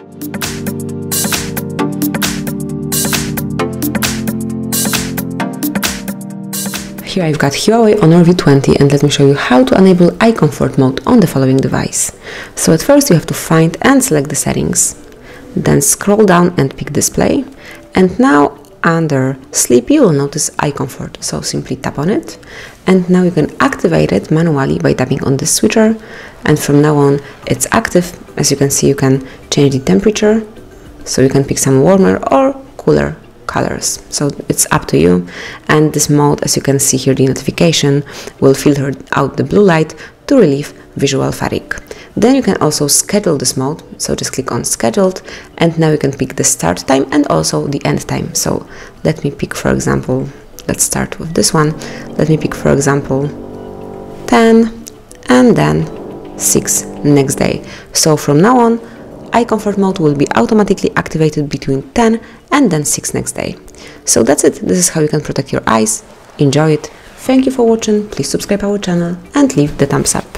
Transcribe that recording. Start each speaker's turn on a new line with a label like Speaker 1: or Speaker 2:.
Speaker 1: Here I've got Huawei Honor V20 and let me show you how to enable eye comfort mode on the following device. So at first you have to find and select the settings, then scroll down and pick display and now under sleep you will notice eye comfort so simply tap on it and now you can activate it manually by tapping on the switcher and from now on it's active as you can see you can change the temperature so you can pick some warmer or cooler colors. So it's up to you. And this mode as you can see here the notification will filter out the blue light to relieve visual fatigue. Then you can also schedule this mode. So just click on scheduled and now you can pick the start time and also the end time. So let me pick for example let's start with this one. Let me pick for example 10 and then 6 next day. So from now on eye comfort mode will be automatically activated between 10 and then 6 next day. So that's it, this is how you can protect your eyes, enjoy it. Thank you for watching, please subscribe our channel and leave the thumbs up.